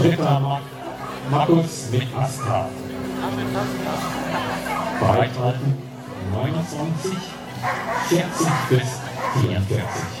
Dritter Markus mit Aska. Bereithalten 29, 40 bis 44.